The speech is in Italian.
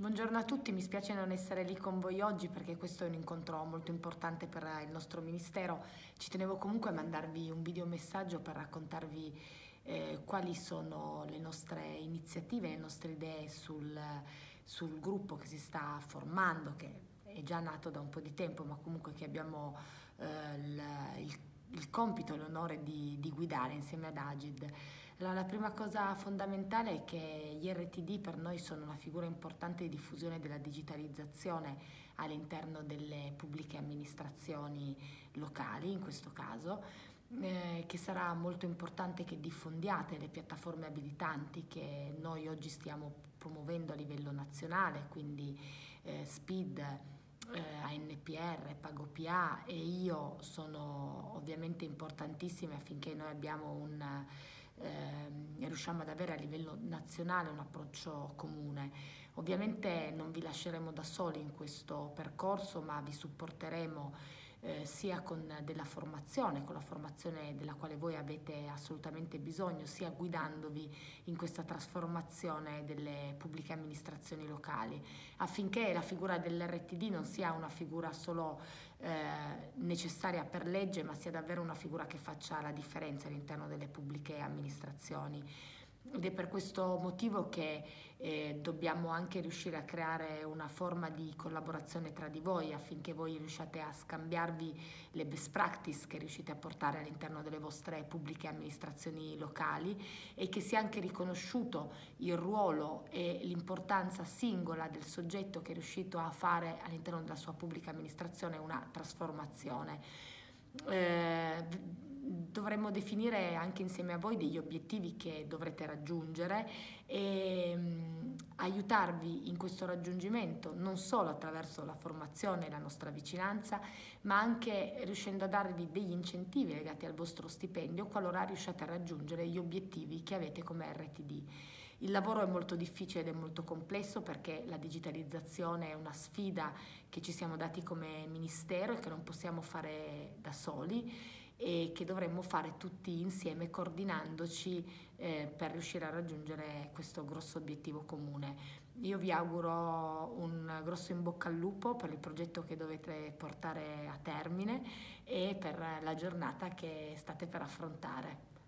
Buongiorno a tutti, mi spiace non essere lì con voi oggi perché questo è un incontro molto importante per il nostro Ministero. Ci tenevo comunque a mandarvi un video messaggio per raccontarvi eh, quali sono le nostre iniziative, le nostre idee sul, sul gruppo che si sta formando, che è già nato da un po' di tempo, ma comunque che abbiamo eh, il, il, compito e l'onore di, di guidare insieme ad Agid. Allora, la prima cosa fondamentale è che gli RTD per noi sono una figura importante di diffusione della digitalizzazione all'interno delle pubbliche amministrazioni locali, in questo caso, eh, che sarà molto importante che diffondiate le piattaforme abilitanti che noi oggi stiamo promuovendo a livello nazionale, quindi eh, SPID, eh, ANPR, PagoPA e io sono ovviamente importantissime affinché noi abbiamo un eh, riusciamo ad avere a livello nazionale un approccio comune. Ovviamente non vi lasceremo da soli in questo percorso, ma vi supporteremo sia con della formazione, con la formazione della quale voi avete assolutamente bisogno, sia guidandovi in questa trasformazione delle pubbliche amministrazioni locali, affinché la figura dell'RTD non sia una figura solo eh, necessaria per legge, ma sia davvero una figura che faccia la differenza all'interno delle pubbliche amministrazioni. Ed è per questo motivo che eh, dobbiamo anche riuscire a creare una forma di collaborazione tra di voi affinché voi riusciate a scambiarvi le best practice che riuscite a portare all'interno delle vostre pubbliche amministrazioni locali e che sia anche riconosciuto il ruolo e l'importanza singola del soggetto che è riuscito a fare all'interno della sua pubblica amministrazione una trasformazione. Eh, dovremmo definire anche insieme a voi degli obiettivi che dovrete raggiungere e um, aiutarvi in questo raggiungimento non solo attraverso la formazione e la nostra vicinanza, ma anche riuscendo a darvi degli incentivi legati al vostro stipendio qualora riusciate a raggiungere gli obiettivi che avete come RTD. Il lavoro è molto difficile ed è molto complesso perché la digitalizzazione è una sfida che ci siamo dati come Ministero e che non possiamo fare da soli e che dovremmo fare tutti insieme coordinandoci eh, per riuscire a raggiungere questo grosso obiettivo comune. Io vi auguro un grosso in bocca al lupo per il progetto che dovete portare a termine e per la giornata che state per affrontare.